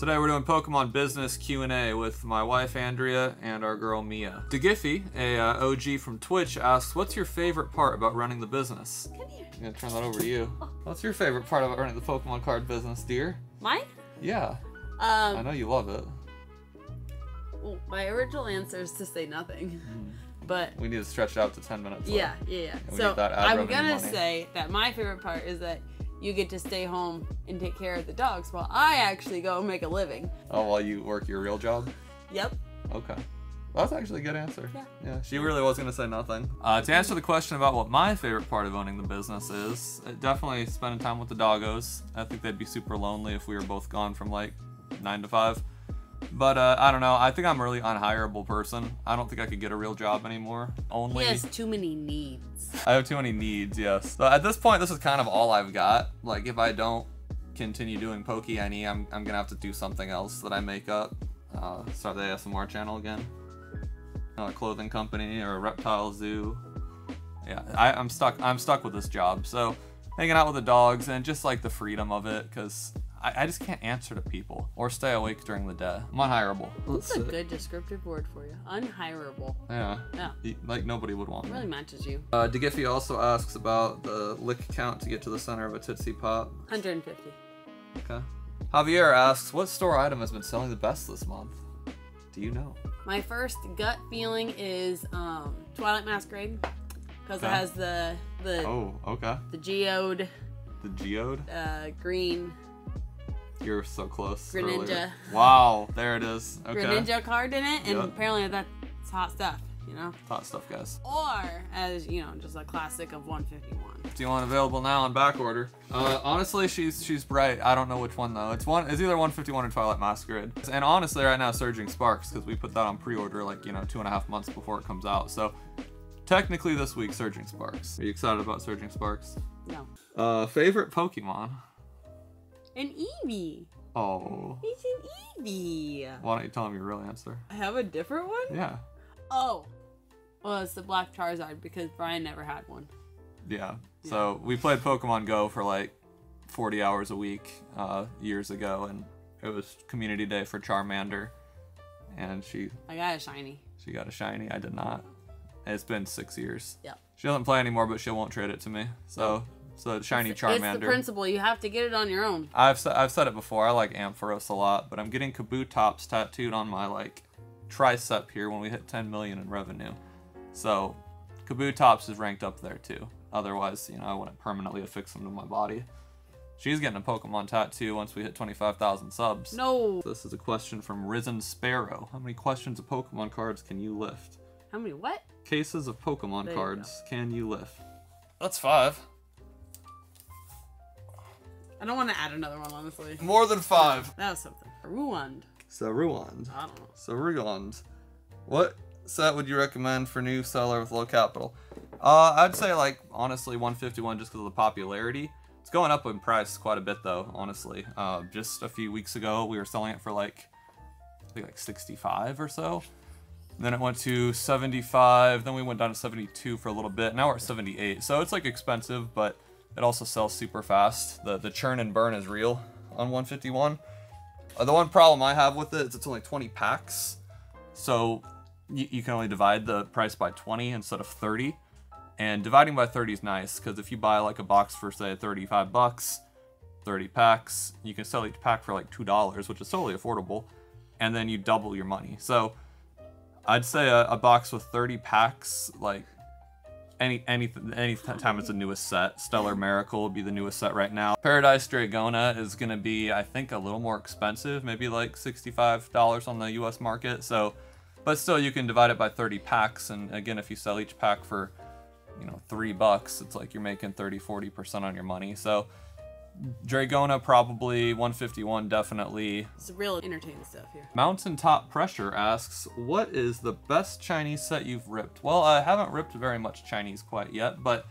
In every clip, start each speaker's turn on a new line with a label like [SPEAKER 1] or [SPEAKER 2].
[SPEAKER 1] Today we're doing Pokemon Business Q&A with my wife Andrea and our girl Mia. DeGiffy, a uh, OG from Twitch, asks, "What's your favorite part about running the business?"
[SPEAKER 2] Come here.
[SPEAKER 1] I'm gonna turn that over to you. What's your favorite part about running the Pokemon card business, dear?
[SPEAKER 2] Mine?
[SPEAKER 1] Yeah, I
[SPEAKER 2] Um,
[SPEAKER 1] know you love it.
[SPEAKER 2] my original answer is to say nothing. But
[SPEAKER 1] We need to stretch it out to 10 minutes.
[SPEAKER 2] yeah, yeah, yeah. So
[SPEAKER 1] need that ad
[SPEAKER 2] I'm gonna
[SPEAKER 1] money.
[SPEAKER 2] say that my favorite part is that you get to stay home and take care of the dogs while I actually go make a living.
[SPEAKER 1] Oh, while you work your real job?
[SPEAKER 2] Yep.
[SPEAKER 1] Okay. That's actually a good answer.
[SPEAKER 2] Yeah.
[SPEAKER 1] Yeah, she really was gonna say nothing. Uh, to answer the question about what my favorite part of owning the business is, uh, definitely spending time with the doggos. I think they'd be super lonely if we were both gone from like nine to five. But uh, I don't know. I think I'm a really unhireable person. I don't think I could get a real job anymore. Only
[SPEAKER 2] He has too many needs.
[SPEAKER 1] I have too many needs, yes. So at this point, this is kind of all I've got. Like, if I don't continue doing PokeNE, I'm, I'm gonna have to do something else that I make up. Uh, start the ASMR channel again. Uh, a clothing company or a reptile zoo. Yeah, I, I'm stuck. I'm stuck with this job. So hanging out with the dogs and just like the freedom of it, because I, I just can't answer to people or stay awake during the day. I'm unhireable.
[SPEAKER 2] That's a good descriptive word for you. Unhireable.
[SPEAKER 1] Yeah.
[SPEAKER 2] Yeah.
[SPEAKER 1] Y- Like nobody would want me.
[SPEAKER 2] Really matches you.
[SPEAKER 1] Uh, DeGiffy also asks about the lick count to get to the center of a Tootsie Pop.
[SPEAKER 2] 150.
[SPEAKER 1] Okay. Javier asks, what store item has been selling the best this month? Do you know?
[SPEAKER 2] My first gut feeling is um, Twilight Masquerade because
[SPEAKER 1] Okay.
[SPEAKER 2] it has the the
[SPEAKER 1] Oh, okay.
[SPEAKER 2] the geode
[SPEAKER 1] The Geode?
[SPEAKER 2] uh, green
[SPEAKER 1] You're so close.
[SPEAKER 2] Greninja.
[SPEAKER 1] earlier. Wow, there it is. Okay.
[SPEAKER 2] Greninja card in it, and
[SPEAKER 1] Yep.
[SPEAKER 2] apparently that's hot stuff, you know.
[SPEAKER 1] Hot stuff, guys.
[SPEAKER 2] Or as you know, just a classic of 151.
[SPEAKER 1] Do you want available now on back order? Uh, honestly, she's she's bright. I don't know which one though. It's one. It's either 151 or Twilight Masquerade. And honestly, right now, Surging Sparks because we put that on pre-order like you know two and a half months before it comes out. So technically, this week, Surging Sparks. Are you excited about Surging Sparks?
[SPEAKER 2] No,
[SPEAKER 1] Uh, favorite Pokemon?
[SPEAKER 2] An Eevee.
[SPEAKER 1] Oh.
[SPEAKER 2] It's an Eevee.
[SPEAKER 1] Why don't you tell him your real answer?
[SPEAKER 2] I have a different one.
[SPEAKER 1] Yeah.
[SPEAKER 2] Oh, well, it's the Black Charizard because Brian never had one.
[SPEAKER 1] Yeah. So we played Pokemon Go for like 40 hours a week uh, years ago, and it was Community Day for Charmander, and she
[SPEAKER 2] I got a shiny.
[SPEAKER 1] she got a shiny. I did not. It's been six years.
[SPEAKER 2] Yeah.
[SPEAKER 1] She doesn't play anymore, but she won't trade it to me. So so shiny
[SPEAKER 2] It's the
[SPEAKER 1] Charmander.
[SPEAKER 2] principle. You have to get it on your own.
[SPEAKER 1] I've I've said it before. I like Ampharos a lot, but I'm getting Kabutops tattooed on my like tricep here when we hit 10 million in revenue. So Kabutops is ranked up there too. Otherwise, you know, I wouldn't permanently affix them to my body. She's getting a Pokemon tattoo once we hit 25,000 subs.
[SPEAKER 2] No.
[SPEAKER 1] This is a question from Risen Sparrow. How many questions of Pokemon cards can you lift?
[SPEAKER 2] How many? What?
[SPEAKER 1] Cases of Pokemon
[SPEAKER 2] There you
[SPEAKER 1] cards can you lift? That's five.
[SPEAKER 2] I don't want to add another one, honestly.
[SPEAKER 1] More than five.
[SPEAKER 2] That was something. Ruand.
[SPEAKER 1] So Ruand.
[SPEAKER 2] I don't know.
[SPEAKER 1] So Ruand, what set would you recommend for new seller with low capital? Uh, I'd say like honestly 151 just because of the popularity. It's going up in price quite a bit though, honestly. Uh, just a few weeks ago we were selling it for like I think like 65 or so. Then it went to 75. Then we went down to 72 for a little bit. Now we're at 78. So it's like expensive, but it also sells super fast. The the churn and burn is real on 151. Uh, the one problem I have with it is it's only 20 packs. So you, you can only divide the price by 20 instead of 30. And dividing by 30 is nice because if you buy like a box for say 35 bucks, 30 packs, you can sell each pack for like $2, which is totally affordable. And then you double your money. So I'd say a, a box with 30 packs, like any any any time it's the newest set. Stellar Miracle would be the newest set right now. Paradise Dragona is gonna be, I think, a little more expensive, maybe like $65 on the U.S. market. So, but still, you can divide it by 30 packs, and again, if you sell each pack for, you know, three bucks, it's like you're making 30, 40 percent on your money. So, Dragona probably 151 definitely.
[SPEAKER 2] It's real entertaining stuff here.
[SPEAKER 1] Mountaintop Pressure asks, What is the best Chinese set you've ripped? Well, I haven't ripped very much Chinese quite yet, but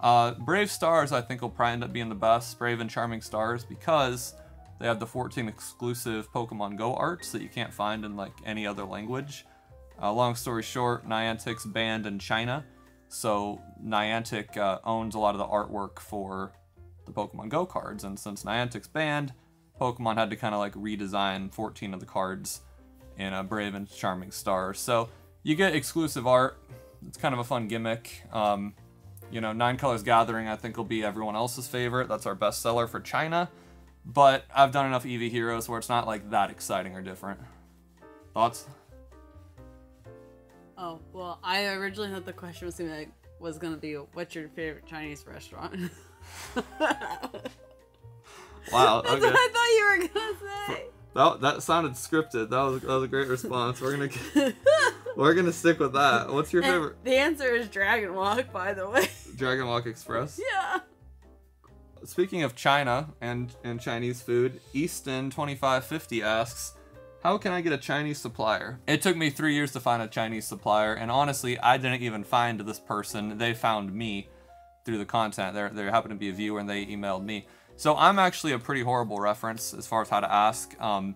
[SPEAKER 1] uh, Brave Stars I think will probably end up being the best. Brave and Charming Stars because they have the 14 exclusive Pokemon Go arts that you can't find in like any other language. Uh, long story short, Niantic's banned in China, so Niantic uh, owns a lot of the artwork for the Pokemon Go cards, and since Niantic's banned, Pokemon had to kind of like redesign 14 of the cards in a Brave and Charming Star. So you get exclusive art. It's kind of a fun gimmick. Um, you know, Nine Colors Gathering I think will be everyone else's favorite. That's our bestseller for China. But I've done enough Eevee Heroes where it's not like that exciting or different. Thoughts?
[SPEAKER 2] Oh well, I originally thought the question was gonna be, was gonna be, "What's your favorite Chinese restaurant?"
[SPEAKER 1] Wow.
[SPEAKER 2] That's
[SPEAKER 1] Okay.
[SPEAKER 2] what I thought you were gonna say.
[SPEAKER 1] That, that sounded scripted. That was that was a great response. We're gonna we're gonna stick with that. What's your
[SPEAKER 2] And
[SPEAKER 1] favorite?
[SPEAKER 2] the answer is Dragon Walk, by the way.
[SPEAKER 1] Dragon Walk Express.
[SPEAKER 2] yeah.
[SPEAKER 1] Speaking of China and, and Chinese food, Easton2550 asks, How can I get a Chinese supplier? It took me three years to find a Chinese supplier, and honestly, I didn't even find this person. They found me through the content. There, there happened to be a viewer and they emailed me. So I'm actually a pretty horrible reference as far as how to ask. Um,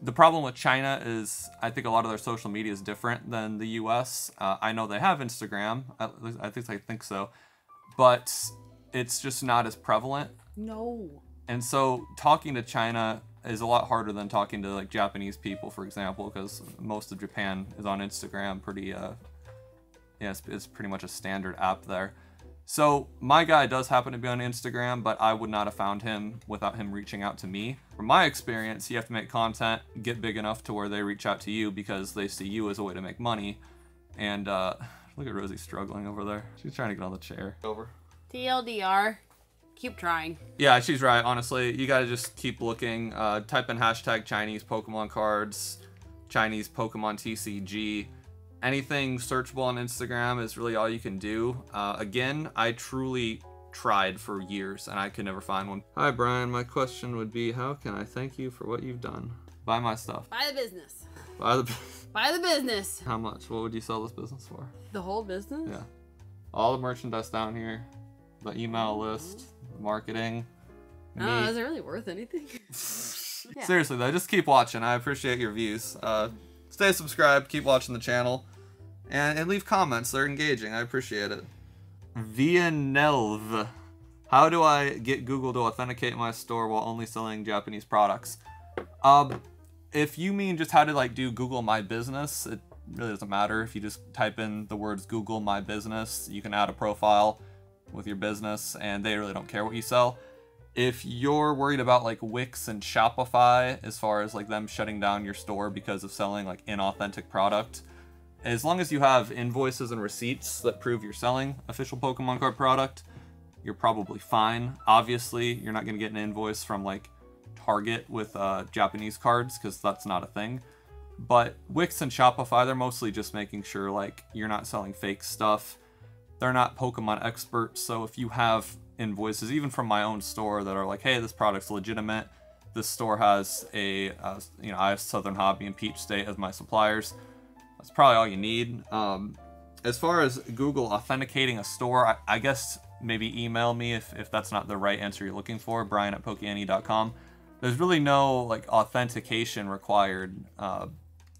[SPEAKER 1] the problem with China is I think a lot of their social media is different than the US. Uh, I know they have Instagram, at least I think I think so, but it's just not as prevalent.
[SPEAKER 2] No.
[SPEAKER 1] And so talking to China is a lot harder than talking to like Japanese people, for example, because most of Japan is on Instagram. Pretty, uh, yeah, it's, it's pretty much a standard app there. So my guy does happen to be on Instagram, but I would not have found him without him reaching out to me. From my experience, you have to make content get big enough to where they reach out to you because they see you as a way to make money. And uh, look at Rosie struggling over there. She's trying to get on the chair. Over.
[SPEAKER 2] TLDR. Keep trying.
[SPEAKER 1] Yeah, she's right. Honestly, you gotta just keep looking. Uh, type in hashtag Chinese Pokemon cards, Chinese Pokemon TCG. Anything searchable on Instagram is really all you can do. Uh, again, I truly tried for years and I could never find one. Hi, Brian. My question would be how can I thank you for what you've done? Buy my stuff.
[SPEAKER 2] Buy the business.
[SPEAKER 1] Buy the.
[SPEAKER 2] Buy the business.
[SPEAKER 1] how much? What would you sell this business for?
[SPEAKER 2] The whole business?
[SPEAKER 1] Yeah. All the merchandise down here, the email list, marketing.
[SPEAKER 2] No,
[SPEAKER 1] me.
[SPEAKER 2] is it really worth anything? Yeah.
[SPEAKER 1] Seriously though, just keep watching. I appreciate your views. Uh, stay subscribed, keep watching the channel, and, and leave comments. They're engaging. I appreciate it. Vienelv. How do I get Google to authenticate my store while only selling Japanese products? Um, if you mean just how to like do Google My Business, it really doesn't matter. If you just type in the words Google My Business, you can add a profile with your business, and they really don't care what you sell if you're worried about like Wix and Shopify as far as like them shutting down your store because of selling like inauthentic product, as long as you have invoices and receipts that prove you're selling official Pokemon card product, you're probably fine. Obviously, you're not going to get an invoice from like Target with uh, Japanese cards because that's not a thing. But Wix and Shopify, they're mostly just making sure like you're not selling fake stuff. They're not Pokemon experts, so if you have invoices, even from my own store, that are like, "Hey, this product's legitimate. This store has a, uh, you know, I have Southern Hobby and Peach State as my suppliers." That's probably all you need. Um, as far as Google authenticating a store, I, I guess maybe email me if, if that's not the right answer you're looking for, brian at pokene.com. There's really no like authentication required uh,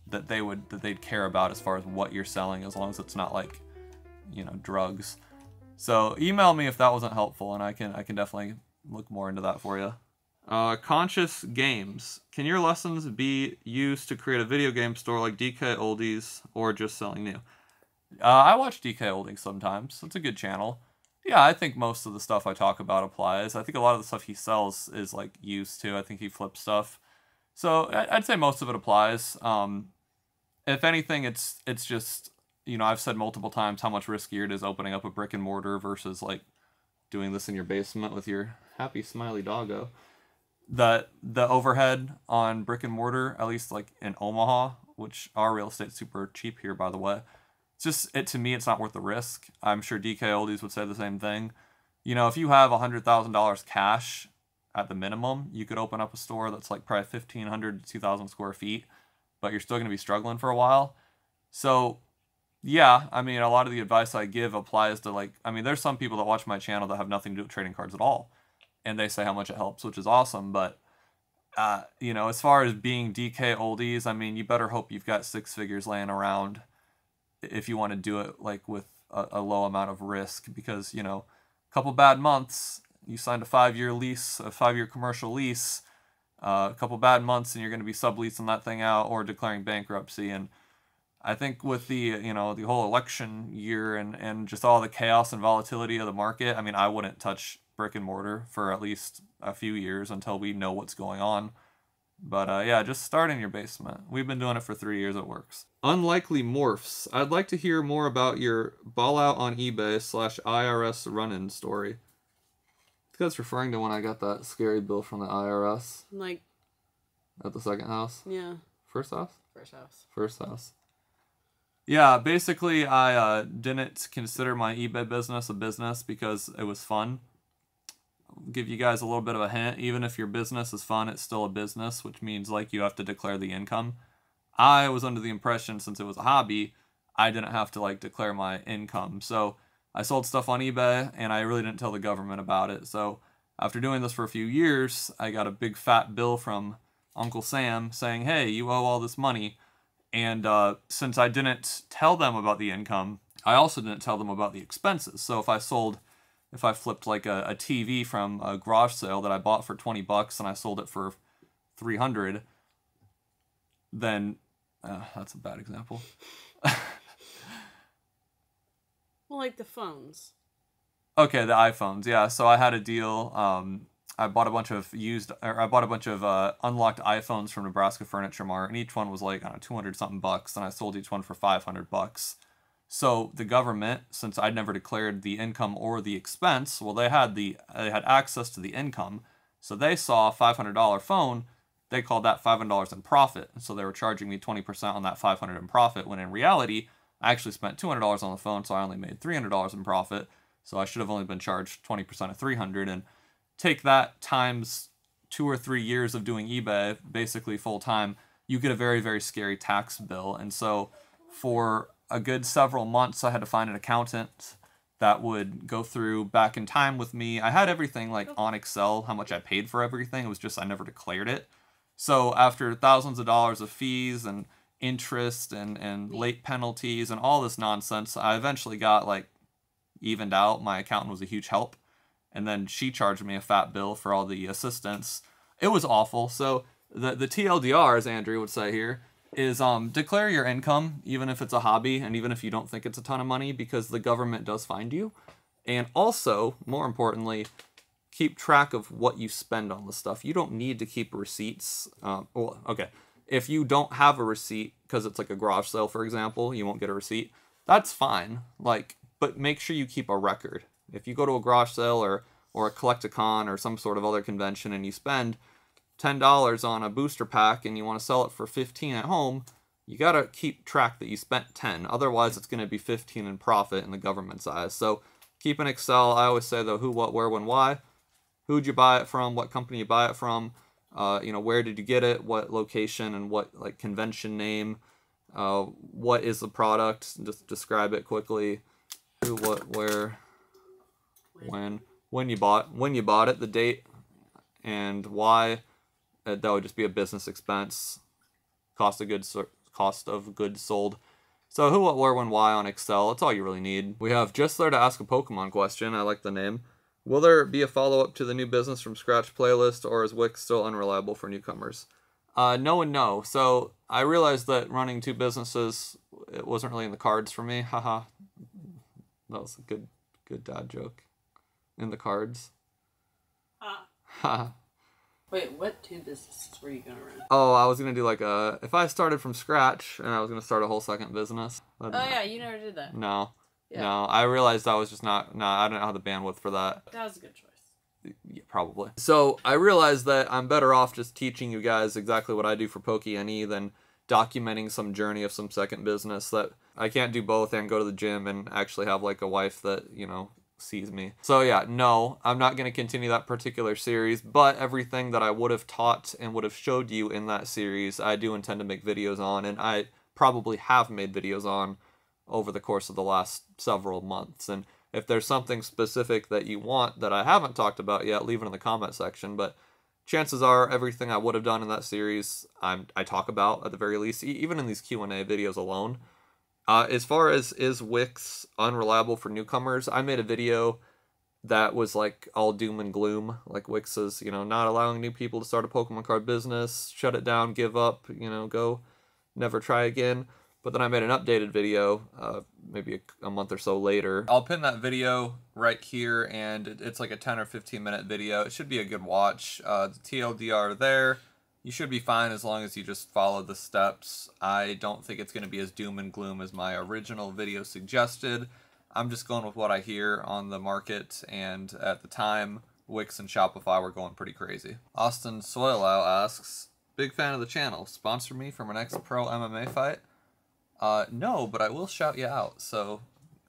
[SPEAKER 1] that they would that they'd care about as far as what you're selling, as long as it's not like you know drugs. So email me if that wasn't helpful, and I can I can definitely look more into that for you. Uh, conscious games. Can your lessons be used to create a video game store like DK Oldies or just selling new? Uh, I watch DK Oldies sometimes. It's a good channel. Yeah, I think most of the stuff I talk about applies. I think a lot of the stuff he sells is like used to. I think he flips stuff. So I'd say most of it applies. Um, if anything, it's it's just you know I've said multiple times how much riskier it is opening up a brick and mortar versus like doing this in your basement with your happy smiley doggo. The the overhead on brick and mortar, at least like in Omaha, which our real estate super cheap here, by the way. It's just it to me, it's not worth the risk. I'm sure DK Oldies would say the same thing. You know, if you have hundred thousand dollars cash at the minimum, you could open up a store that's like probably fifteen hundred to two thousand square feet, but you're still going to be struggling for a while. So yeah, I mean, a lot of the advice I give applies to like, I mean, there's some people that watch my channel that have nothing to do with trading cards at all, and they say how much it helps, which is awesome. But, uh, you know, as far as being DK oldies, I mean, you better hope you've got six figures laying around if you want to do it like with a, a low amount of risk, because you know, a couple bad months, you signed a five year lease, a five year commercial lease, uh, a couple bad months and you're going to be subleasing that thing out or declaring bankruptcy. And I think with the you know the whole election year and and just all the chaos and volatility of the market, I mean, I wouldn't touch brick and mortar for at least a few years until we know what's going on. But uh, yeah, just start in your basement. We've been doing it for three years. It works. Unlikely morphs. I'd like to hear more about your ball out on eBay slash IRS run-in story. I think that's referring to when I got that scary bill from the IRS
[SPEAKER 2] Like,
[SPEAKER 1] at the second house,
[SPEAKER 2] yeah,
[SPEAKER 1] first house,
[SPEAKER 2] first house.
[SPEAKER 1] first house. Yeah, basically, I uh, didn't consider my eBay business a business because it was fun. Give you guys a little bit of a hint. Even if your business is fun, it's still a business, which means like you have to declare the income. I was under the impression since it was a hobby, I didn't have to like declare my income. So I sold stuff on eBay and I really didn't tell the government about it. So after doing this for a few years, I got a big fat bill from Uncle Sam saying, "Hey, you owe all this money." And uh, since I didn't tell them about the income, I also didn't tell them about the expenses. So if I sold, if I flipped like a, a TV from a garage sale that I bought for 20 bucks and I sold it for 300, then uh, that's a bad example.
[SPEAKER 2] Well, like the phones.
[SPEAKER 1] Okay, the iPhones. Yeah, so I had a deal. Um, I bought a bunch of used, or I bought a bunch of uh, unlocked iPhones from Nebraska Furniture Mart, and each one was like I don't know, two hundred something bucks, and I sold each one for five hundred bucks. So the government, since I'd never declared the income or the expense, well, they had the they had access to the income, so they saw a five hundred dollar phone. They called that five hundred dollars in profit, so they were charging me twenty percent on that five hundred in profit. When in reality, I actually spent two hundred dollars on the phone, so I only made three hundred dollars in profit. So I should have only been charged twenty percent of three hundred, and take that times two or three years of doing eBay, basically full time, you get a very very scary tax bill. And so for a good several months, I had to find an accountant that would go through back in time with me. I had everything like on Excel, how much I paid for everything. It was just I never declared it. So after thousands of dollars of fees and interest and, and late penalties and all this nonsense, I eventually got like evened out. My accountant was a huge help. And then she charged me a fat bill for all the assistance. It was awful. So the the TLDR, as Andrea would say here, is um declare your income, even if it's a hobby and even if you don't think it's a ton of money, because the government does find you. And also, more importantly, keep track of what you spend on the stuff. You don't need to keep receipts. Um, well, okay. If you don't have a receipt because it's like a garage sale, for example, you won't get a receipt. That's fine. Like, but make sure you keep a record. If you go to a garage sale or or a Collect-A-Con or some sort of other convention and you spend ten dollars on a booster pack and you want to sell it for fifteen at home, you gotta keep track that you spent ten. Otherwise, it's gonna be fifteen in profit in the government's eyes. So keep an Excel. I always say the who, what, where, when, why. Who'd you buy it from? What company you buy it from? Uh, you know, where did you get it? What location and what like convention name? Uh, what is the product? Just describe it quickly. Who, what, where, when, when you bought, when you bought it, the date, and why. Uh, that would just be a business expense. Cost of goods, cost of goods sold. So who, what, where, when, why on Excel. That's all you really need. We have just there to ask a Pokemon question. I like the name. Will there be a follow up to the new business from scratch playlist, or is Wix still unreliable for newcomers? Uh, no and no. So I realized that running two businesses it wasn't really in the cards for me. Haha. that was a good good dad joke. In the cards. Ha.
[SPEAKER 2] Wait, what two businesses were you gonna run?
[SPEAKER 1] oh, I was gonna do like a if I started from scratch and I was gonna start a whole second business.
[SPEAKER 2] Oh yeah, you never did that.
[SPEAKER 1] No.
[SPEAKER 2] Yeah.
[SPEAKER 1] No. I realized I was just not no, I don't have the bandwidth for that.
[SPEAKER 2] That was a good choice.
[SPEAKER 1] Yeah, probably. So I realized that I'm better off just teaching you guys exactly what I do for PokeNE than documenting some journey of some second business that I can't do both and go to the gym and actually have like a wife that, you know, sees me. So yeah, no, I'm not going to continue that particular series, but everything that I would have taught and would have showed you in that series, I do intend to make videos on and I probably have made videos on over the course of the last several months. And if there's something specific that you want that I haven't talked about yet, leave it in the comment section. But chances are everything I would have done in that series, I'm, I talk about at the very least, even in these Q and A videos alone. Uh, as far as is Wix unreliable for newcomers, I made a video that was like all doom and gloom. Like Wix is, you know, not allowing new people to start a Pokemon card business, shut it down, give up, you know, go, never try again. But then I made an updated video, uh, maybe a, a, month or so later. I'll pin that video right here, and it's like a 10 or 15 minute video. It should be a good watch. Uh, the TLDR there. You should be fine as long as you just follow the steps. I don't think it's going to be as doom and gloom as my original video suggested. I'm just going with what I hear on the market, and at the time, Wix and Shopify were going pretty crazy. Austin Soilow asks, Big fan of the channel. Sponsor me for my next pro MMA fight? Uh, no, but I will shout you out. So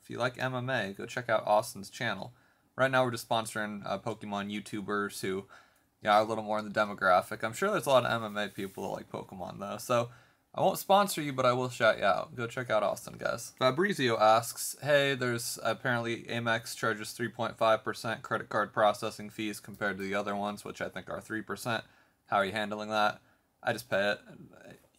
[SPEAKER 1] if you like MMA, go check out Austin's channel. Right now, we're just sponsoring uh, Pokemon YouTubers who yeah, a little more in the demographic. I'm sure there's a lot of MMA people that like Pokemon, though. So I won't sponsor you, but I will shout you out. Go check out Austin, guys. Fabrizio asks, hey, there's apparently Amex charges 3.5% credit card processing fees compared to the other ones, which I think are 3%. How are you handling that? I just pay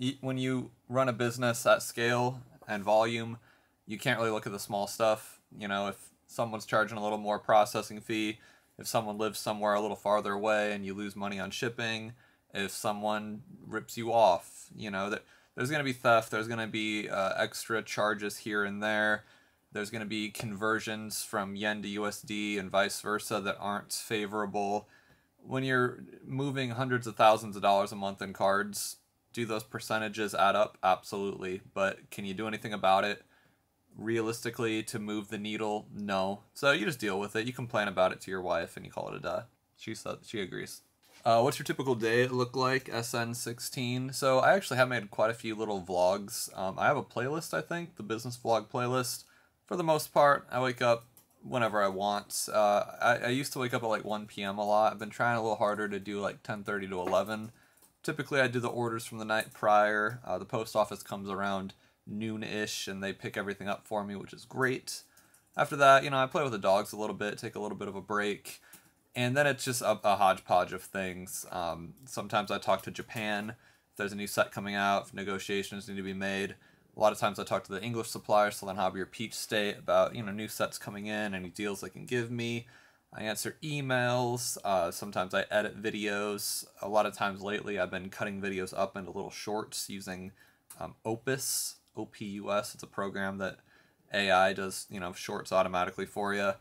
[SPEAKER 1] it. When you run a business at scale and volume, you can't really look at the small stuff. You know, if someone's charging a little more processing fee, if someone lives somewhere a little farther away and you lose money on shipping, if someone rips you off, you know, that there's going to be theft, there's going to be uh, extra charges here and there. There's going to be conversions from yen to USD and vice versa that aren't favorable. When you're moving hundreds of thousands of dollars a month in cards, do those percentages add up? Absolutely. But can you do anything about it? Realistically, to move the needle, no. So you just deal with it. You complain about it to your wife and you call it a day. She said she agrees. Uh, what's your typical day look like? SN16. So I actually have made quite a few little vlogs. Um, I have a playlist, I think, the business vlog playlist. For the most part, I wake up whenever I want. Uh, I, I used to wake up at like 1 p.m. a lot. I've been trying a little harder to do like 10:30 to 11. Typically, I do the orders from the night prior. Uh, the post office comes around noon-ish, and they pick everything up for me, which is great. After that, you know, I play with the dogs a little bit, take a little bit of a break and then it's just a, a hodgepodge of things. Um, sometimes I talk to Japan if there's a new set coming out, negotiations need to be made. A lot of times I talk to the English supplier, Southern Hobby or Peach State, about you know new sets coming in, any deals they can give me. I answer emails. Uh, sometimes I edit videos. A lot of times lately, I've been cutting videos up into little shorts using um, Opus, O-P-U-S. It's a program that AI does you know shorts automatically for you.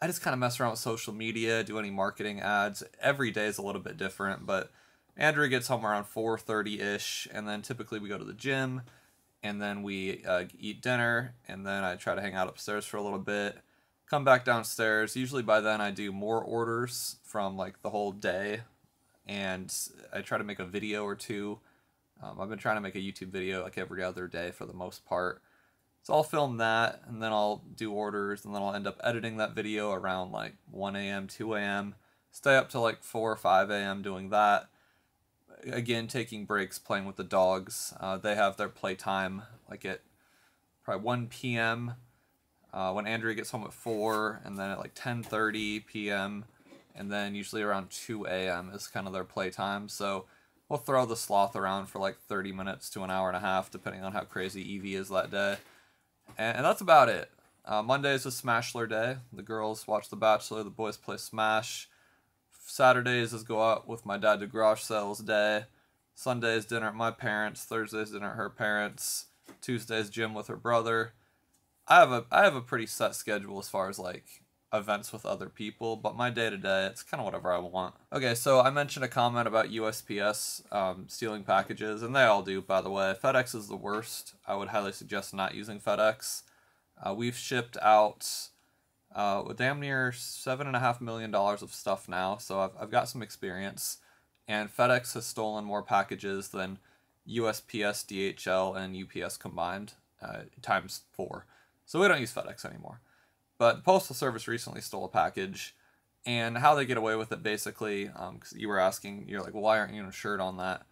[SPEAKER 1] I just kind of mess around with social media, do any marketing ads. Every day is a little bit different, but Andrea gets home around 4:30 ish, and then typically we go to the gym, and then we uh, eat dinner, and then I try to hang out upstairs for a little bit. Come back downstairs. Usually by then I do more orders from like the whole day, and I try to make a video or two. Um, I've been trying to make a YouTube video like every other day for the most part. So I'll film that and then I'll do orders and then I'll end up editing that video around like 1 a.m., 2 a.m. Stay up till like 4 or 5 a.m. doing that. Again, taking breaks, playing with the dogs. Uh, they have their playtime like at probably 1 p.m. Uh, when Andrea gets home at 4 and then at like 10.30 p.m. and then usually around 2 a.m. is kind of their playtime. So we'll throw the sloth around for like 30 minutes to an hour and a half depending on how crazy Evie is that day. And, and that's about it. Uh, Monday is a Smashler day. The girls watch The Bachelor, the boys play Smash. Saturdays is go out with my dad to garage sales day. Sundays dinner at my parents. Thursdays dinner at her parents. Tuesdays gym with her brother. I have a I have a pretty set schedule as far as like events with other people, but my day to day, it's kind of whatever I want. Okay, so I mentioned a comment about USPS um, stealing packages, and they all do, by the way. FedEx is the worst. I would highly suggest not using FedEx. Uh, we've shipped out uh, damn near $7.5 million of stuff now, so I've, I've got some experience. And FedEx has stolen more packages than USPS, DHL, and UPS combined, uh, times four. So we don't use FedEx anymore. But the Postal Service recently stole a package, and how they get away with it basically, um, you were asking, you're like, well, why aren't you insured on that?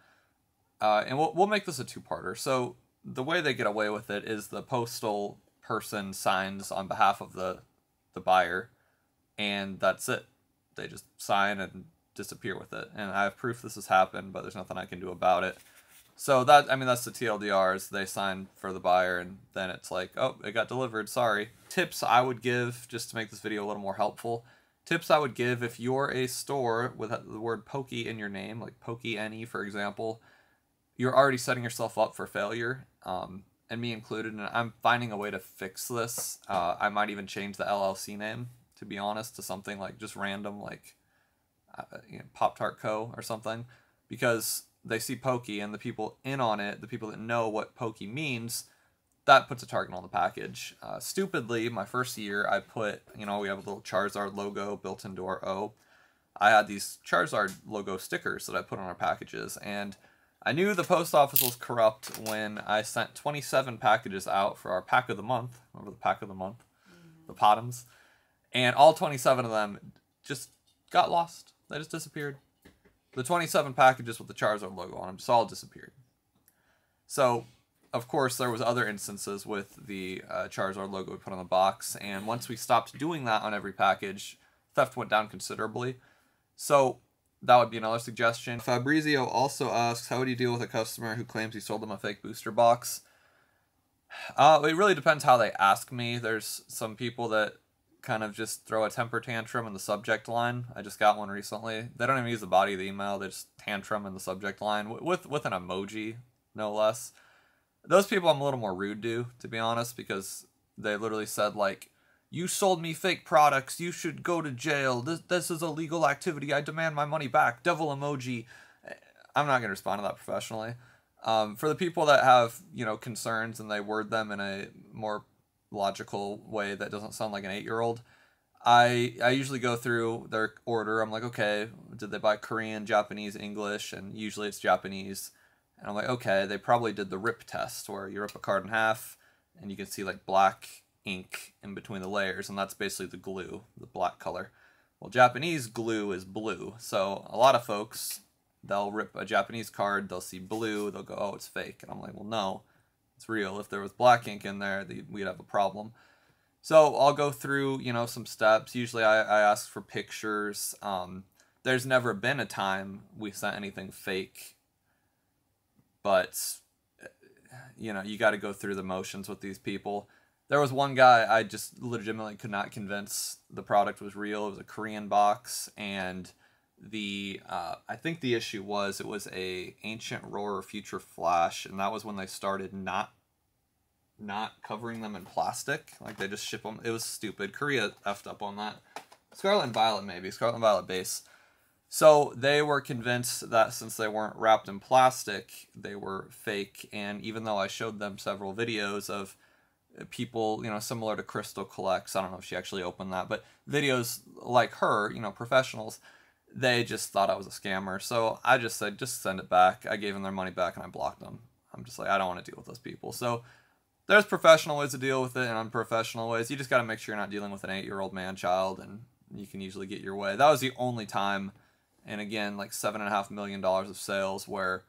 [SPEAKER 1] Uh, and we'll, we'll make this a two parter. So the way they get away with it is the postal person signs on behalf of the, the buyer, and that's it. They just sign and disappear with it. And I have proof this has happened, but there's nothing I can do about it. So that I mean that's the TLDRs. They sign for the buyer and then it's like, oh, it got delivered. Sorry. Tips I would give just to make this video a little more helpful. tips I would give if you're a store with the word Pokey in your name, like PokeNE, for example, you're already setting yourself up for failure, um, and me included. And I'm finding a way to fix this. Uh, I might even change the LLC name, to be honest, to something like just random, like uh, you know, Pop Tart Co. or something, because they see Pokey and the people in on it, the people that know what Pokey means, that puts a target on the package. Uh, stupidly, my first year, I put, you know, we have a little Charizard logo built into our O. I had these Charizard logo stickers that I put on our packages, and I knew the post office was corrupt when I sent 27 packages out for our pack of the month. Remember the pack of the month? Mm-hmm. The Potums. And all 27 of them just got lost. They just disappeared. The 27 packages with the Charizard logo on them just all disappeared. So of course, there was other instances with the uh, Charizard logo we put on the box, and once we stopped doing that on every package, theft went down considerably. So that would be another suggestion. Fabrizio also asks, how would you deal with a customer who claims he sold them a fake booster box? Uh, it really depends how they ask me. There's some people that kind of just throw a temper tantrum in the subject line. I just got one recently. They don't even use the body of the email. They just tantrum in the subject line with with an emoji, no less those people I'm a little more rude to, to be honest, because they literally said like, "You sold me fake products. You should go to jail. This this is illegal activity. I demand my money back." Devil emoji. I'm not gonna respond to that professionally. Um, for the people that have you know concerns and they word them in a more logical way that doesn't sound like an eight year old. I I usually go through their order. I'm like, okay, did they buy Korean, Japanese, English, and usually it's Japanese. And I'm like, okay, they probably did the rip test where you rip a card in half and you can see like black ink in between the layers, and that's basically the glue, the black color. Well, Japanese glue is blue, so a lot of folks, they'll rip a Japanese card, they'll see blue, they'll go, oh, it's fake. And I'm like, well, no, it's real. If there was black ink in there, we'd have a problem. So I'll go through, you know, some steps. Usually I, I ask for pictures. Um, there's never been a time we sent anything fake but you know you got to go through the motions with these people there was one guy i just legitimately could not convince the product was real it was a korean box and the uh, i think the issue was it was a ancient roar future flash and that was when they started not not covering them in plastic. Like they just ship them it was stupid. Korea effed up on that. Scarlet and violet maybe. Scarlet and violet base. So they were convinced that since they weren't wrapped in plastic, they were fake. And even though I showed them several videos of people, you know, similar to Crystal Collects, I don't know if she actually opened that, but videos like her, you know, professionals, they just thought I was a scammer. So I just said, just send it back. I gave them their money back and I blocked them. I'm just like, I don't want to deal with those people. So there's professional ways to deal with it and unprofessional ways. You just got to make sure you're not dealing with an eight year old man child and you can usually get your way. That was the only time and again like seven and a half million dollars of sales where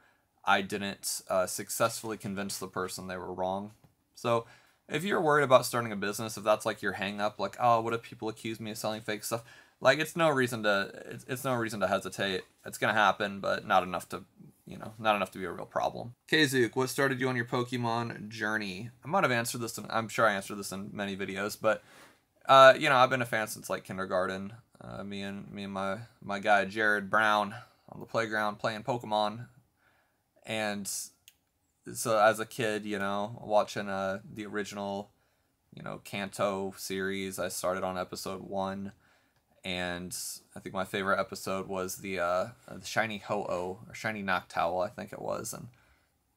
[SPEAKER 1] I didn't uh, successfully convince the person they were wrong. So if you're worried about starting a business, if that's like your hang up, like oh, what if people accuse me of selling fake stuff? Like it's no reason to it's, it's no reason to hesitate. It's gonna happen, but not enough to you know not enough to be a real problem. Kazook, what started you on your Pokemon journey? I might have answered this. I'm sure I answered this in many videos, but uh, you know I've been a fan since like kindergarten. Uh, me and me and my my guy Jared Brown on the playground playing Pokemon, and so as a kid, you know, watching uh the original, you know, Kanto series, I started on episode one, and I think my favorite episode was the uh the shiny Ho-Oh or shiny Noctowl, I think it was, and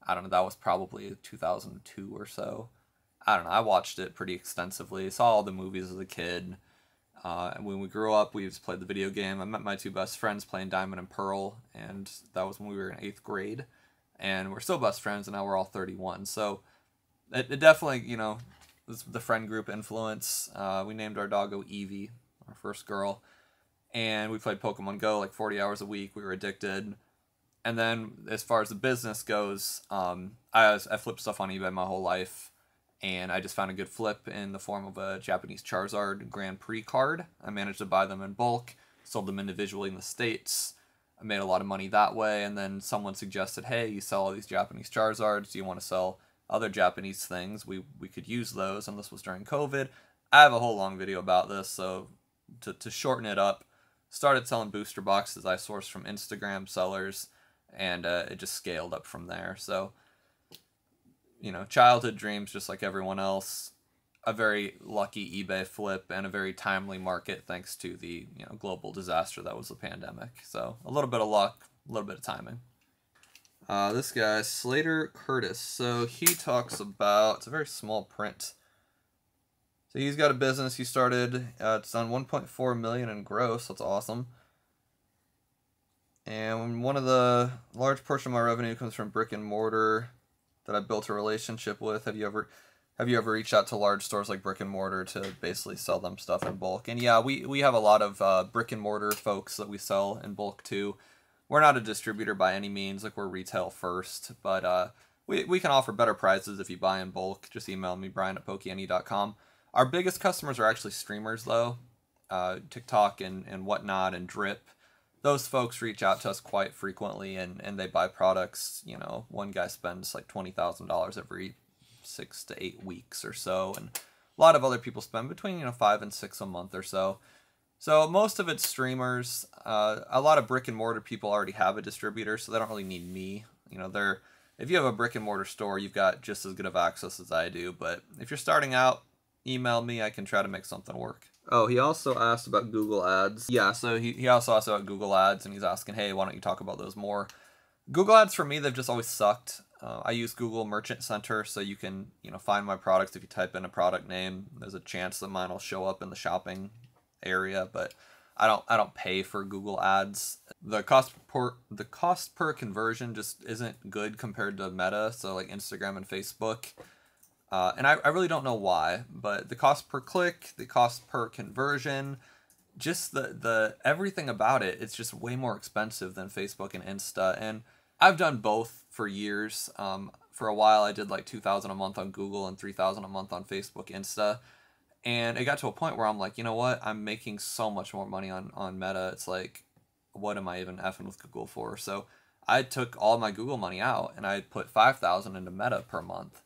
[SPEAKER 1] I don't know, that was probably 2002 or so. I don't know. I watched it pretty extensively. Saw all the movies as a kid uh, and when we grew up, we played the video game. I met my two best friends playing Diamond and Pearl, and that was when we were in eighth grade. And we're still best friends, and now we're all 31. So it, it definitely, you know, the friend group influence. Uh, we named our doggo Evie, our first girl. And we played Pokemon Go like 40 hours a week. We were addicted. And then as far as the business goes, um, I, I flipped stuff on eBay my whole life and I just found a good flip in the form of a Japanese Charizard Grand Prix card. I managed to buy them in bulk, sold them individually in the States. I made a lot of money that way, and then someone suggested, hey, you sell all these Japanese Charizards, do you want to sell other Japanese things? We, we could use those, and this was during COVID. I have a whole long video about this, so to, to shorten it up, started selling booster boxes I sourced from Instagram sellers, and uh, it just scaled up from there. So, you know, childhood dreams, just like everyone else. A very lucky eBay flip and a very timely market thanks to the you know global disaster that was the pandemic. So a little bit of luck, a little bit of timing. Uh, this guy, Slater Curtis. So he talks about, it's a very small print. So he's got a business he started, uh, it's on 1.4 million in gross, that's awesome. And one of the large portion of my revenue comes from brick and mortar that I built a relationship with. Have you ever have you ever reached out to large stores like brick and mortar to basically sell them stuff in bulk? And yeah, we, we have a lot of uh, brick and mortar folks that we sell in bulk too we're not a distributor by any means. Like we're retail first, but uh, we we can offer better prices if you buy in bulk. Just email me Brian at pokene.com. Our biggest customers are actually streamers though, uh, TikTok and and whatnot and Drip. Those folks reach out to us quite frequently and and they buy products. You know, one guy spends like twenty thousand dollars every six to eight weeks or so, and a lot of other people spend between you know five and six a month or so. So most of it's streamers. Uh, a lot of brick and mortar people already have a distributor, so they don't really need me. You know, they're if you have a brick and mortar store, you've got just as good of access as I do. But if you're starting out, email me. I can try to make something work. Oh, he also asked about Google Ads. Yeah, so he, he also asked about Google Ads, and he's asking, hey, why don't you talk about those more? Google Ads for me, they've just always sucked. Uh, I use Google Merchant Center, so you can you know find my products if you type in a product name. There's a chance that mine will show up in the shopping area, but I don't I don't pay for Google Ads. The cost per the cost per conversion just isn't good compared to Meta, so like Instagram and Facebook. Uh, and I, I really don't know why, but the cost per click, the cost per conversion, just the the everything about it, it's just way more expensive than Facebook and Insta. And I've done both for years. Um, for a while, I did like two thousand a month on Google and three thousand a month on Facebook, Insta and it got to a point where I'm like, you know what? I'm making so much more money on on Meta. It's like, what am I even effing with Google for? So I took all my Google money out and I put five thousand into Meta per month.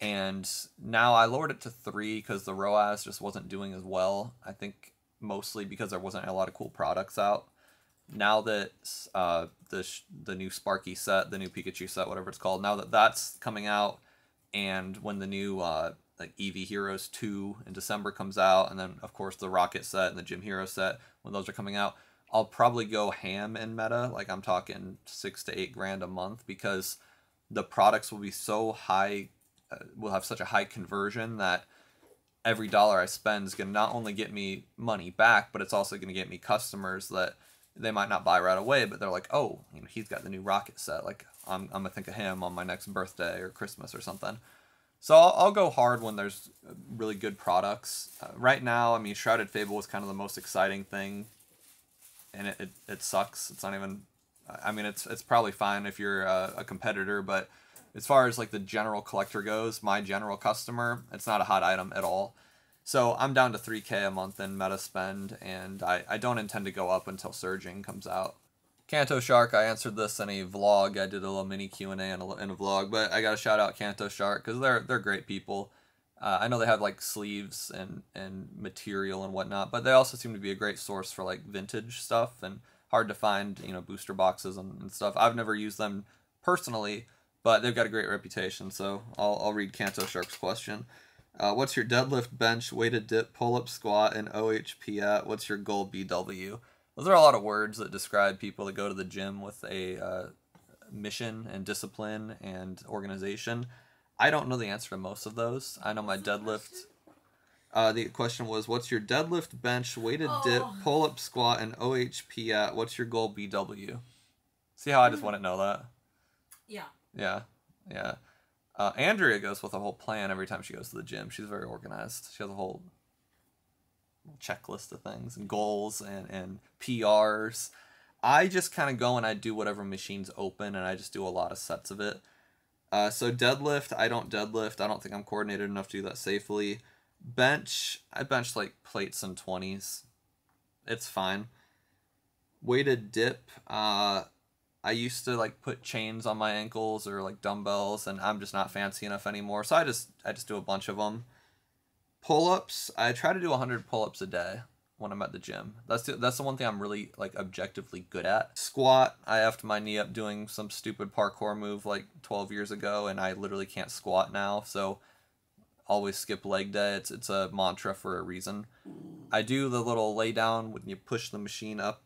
[SPEAKER 1] And now I lowered it to three because the ROAS just wasn't doing as well. I think mostly because there wasn't a lot of cool products out. Now that uh, the the new Sparky set, the new Pikachu set, whatever it's called, now that that's coming out, and when the new uh, like Eevee Heroes 2 in December comes out, and then of course the Rocket set and the Gym Hero set when those are coming out. I'll probably go ham in meta, like I'm talking six to eight grand a month, because the products will be so high, will have such a high conversion that every dollar I spend is going to not only get me money back, but it's also going to get me customers that they might not buy right away, but they're like, oh, you know, he's got the new Rocket set. Like, I'm, I'm going to think of him on my next birthday or Christmas or something. So I'll, I'll go hard when there's really good products. Uh, right now, I mean, Shrouded Fable was kind of the most exciting thing, and it, it, it sucks. It's not even. I mean, it's it's probably fine if you're a, a competitor, but as far as like the general collector goes, my general customer, it's not a hot item at all. So I'm down to 3k a month in meta spend, and I, I don't intend to go up until Surging comes out. Kanto Shark, I answered this in a vlog. I did a little mini Q and A in, a, in a, vlog, but I got to shout out Kanto Shark because they're they're great people. Uh, I know they have like sleeves and and material and whatnot, but they also seem to be a great source for like vintage stuff and hard to find, you know, booster boxes and, and stuff. I've never used them personally, but they've got a great reputation. So I'll I'll read Kanto Shark's question. Uh, what's your deadlift, bench, weighted dip, pull up, squat, and OHP at? What's your goal BW? Those are a lot of words that describe people that go to the gym with a uh, mission and discipline and organization. I don't know the answer to most of those. I know my deadlift. Uh, the question was, what's your deadlift, bench, weighted oh. dip, pull up, squat, and OHP at? What's your goal BW? See how I just want to know that?
[SPEAKER 2] Yeah.
[SPEAKER 1] Yeah. Yeah. Uh, Andrea goes with a whole plan every time she goes to the gym. She's very organized. She has a whole checklist of things and goals and, and PRs. I just kind of go and I do whatever machine's open and I just do a lot of sets of it. Uh, so deadlift, I don't deadlift. I don't think I'm coordinated enough to do that safely. Bench, I bench like plates and 20s. It's fine. Weighted dip, uh, I used to like put chains on my ankles or like dumbbells and I'm just not fancy enough anymore. So I just I just do a bunch of them. Pull ups, I try to do 100 pull ups a day when I'm at the gym. That's the, that's the one thing I'm really like objectively good at. Squat, I effed my knee up doing some stupid parkour move like 12 years ago, and I literally can't squat now. So always skip leg day. It's it's a mantra for a reason. I do the little lay down when you push the machine up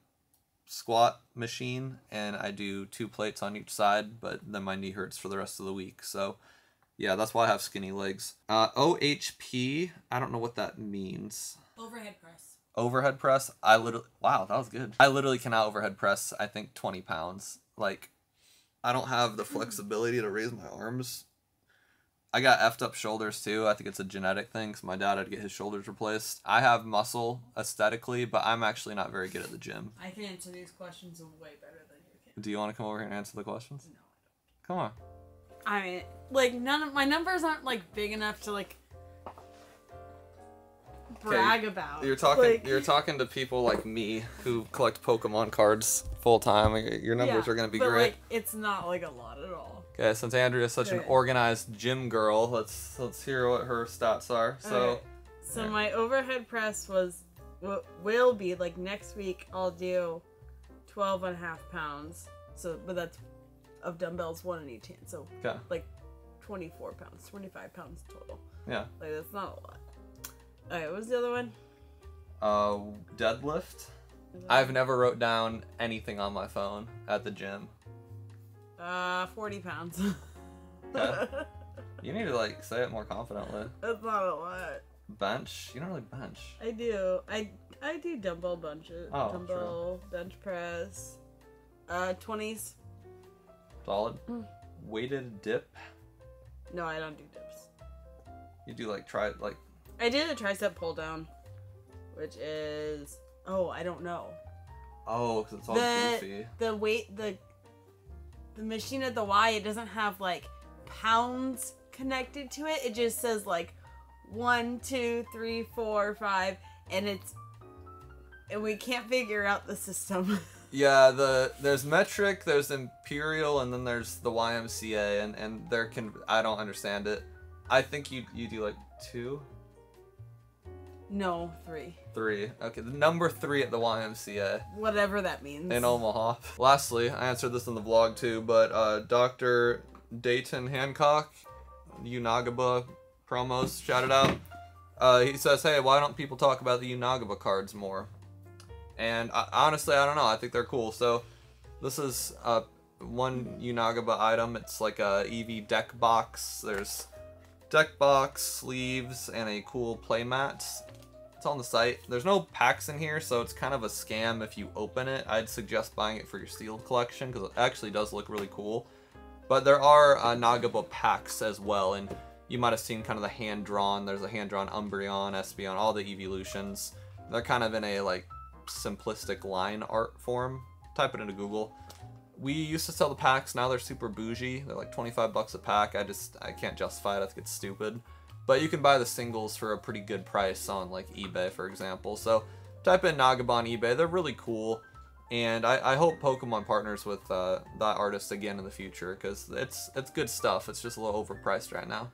[SPEAKER 1] squat machine, and I do two plates on each side, but then my knee hurts for the rest of the week. So yeah, that's why I have skinny legs. Uh, OHP, I don't know what that means.
[SPEAKER 2] Overhead press.
[SPEAKER 1] Overhead press, I literally, wow, that was good. I literally cannot overhead press, I think 20 pounds. Like, I don't have the flexibility to raise my arms. I got effed up shoulders too. I think it's a genetic thing because my dad had to get his shoulders replaced. I have muscle aesthetically, but I'm actually not very good at the gym.
[SPEAKER 2] I can answer these questions way better than you can.
[SPEAKER 1] Do you want to come over here and answer the questions?
[SPEAKER 2] No. I don't.
[SPEAKER 1] Come on.
[SPEAKER 2] I mean, like none of my numbers aren't like big enough to like brag about.
[SPEAKER 1] You're talking.
[SPEAKER 2] Like,
[SPEAKER 1] You're talking to people like me who collect Pokemon cards full time. Your numbers
[SPEAKER 2] yeah,
[SPEAKER 1] are gonna be
[SPEAKER 2] but,
[SPEAKER 1] great.
[SPEAKER 2] Like, it's not like a lot at all.
[SPEAKER 1] Okay, since Andrea is such an organized gym girl, let's let's hear what her stats are. So.
[SPEAKER 2] So my overhead press was will be like next week I'll do 12 and a half pounds. So but that's of dumbbells one in each hand. So
[SPEAKER 1] okay,
[SPEAKER 2] like 24 pounds, 25 pounds total.
[SPEAKER 1] yeah.
[SPEAKER 2] Like that's not a lot. Alright, what was the other one?
[SPEAKER 1] Uh, deadlift. I've never wrote down anything on my phone at the gym.
[SPEAKER 2] Uh 40 pounds.
[SPEAKER 1] Okay. You need to like say it more confidently.
[SPEAKER 2] that's not a lot.
[SPEAKER 1] Bench. You don't really bench.
[SPEAKER 2] I do. I I do dumbbell bunches.
[SPEAKER 1] Oh,
[SPEAKER 2] dumbbell bench press. Uh 20s.
[SPEAKER 1] Solid.
[SPEAKER 2] Mm.
[SPEAKER 1] Weighted dip.
[SPEAKER 2] No, I don't do dips.
[SPEAKER 1] You do like try like
[SPEAKER 2] I did a tricep pull down, which is oh I don't know
[SPEAKER 1] oh, 'cause it's all
[SPEAKER 2] The-
[SPEAKER 1] goofy.
[SPEAKER 2] the weight the the machine at the Y it doesn't have like pounds connected to it. It just says like one, two, three, four, five, and it's and we can't figure out the system.
[SPEAKER 1] Yeah, the there's metric, there's imperial, and then there's the YMCA, and and there can I don't understand it. I think you you do like two,
[SPEAKER 2] no, three,
[SPEAKER 1] three. Okay, the number three at the YMCA
[SPEAKER 2] whatever that means.
[SPEAKER 1] in Omaha. Lastly, I answered this in the vlog too, but uh, Dr. Dayton Hancock, Yu Nagaba promos shouted out. Uh, he says, "Hey, why don't people talk about the Yu Nagaba cards more?" And I, honestly, I don't know. I think they're cool. So, this is uh, one Yu Nagaba item. It's like a EV deck box. There's deck box, sleeves, and a cool playmat. It's on the site. There's no packs in here, so it's kind of a scam if you open it. I'd suggest buying it for your sealed collection because it actually does look really cool. But there are uh, Nagaba packs as well, and you might have seen kind of the hand drawn. There's a hand drawn Umbreon, Espeon, all the evolutions. They're kind of in a like simplistic line art form. Type it into Google. We used to sell the packs. Now they're super bougie. They're like 25 bucks a pack. I just I can't justify it. I think it's stupid. But you can buy the singles for a pretty good price on like eBay, for example. So type in Nagabon eBay. They're really cool. And I, I hope Pokemon partners with uh, that artist again in the future because it's it's good stuff. It's just a little overpriced right now.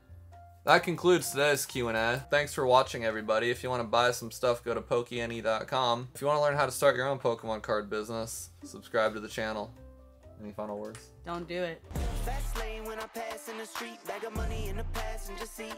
[SPEAKER 1] That concludes today's Q&A. Thanks for watching, everybody. If you want to buy some stuff, go to pokene.com. If you want to learn how to start your own Pokemon card business, subscribe to the channel. Any final words?
[SPEAKER 2] Don't do it.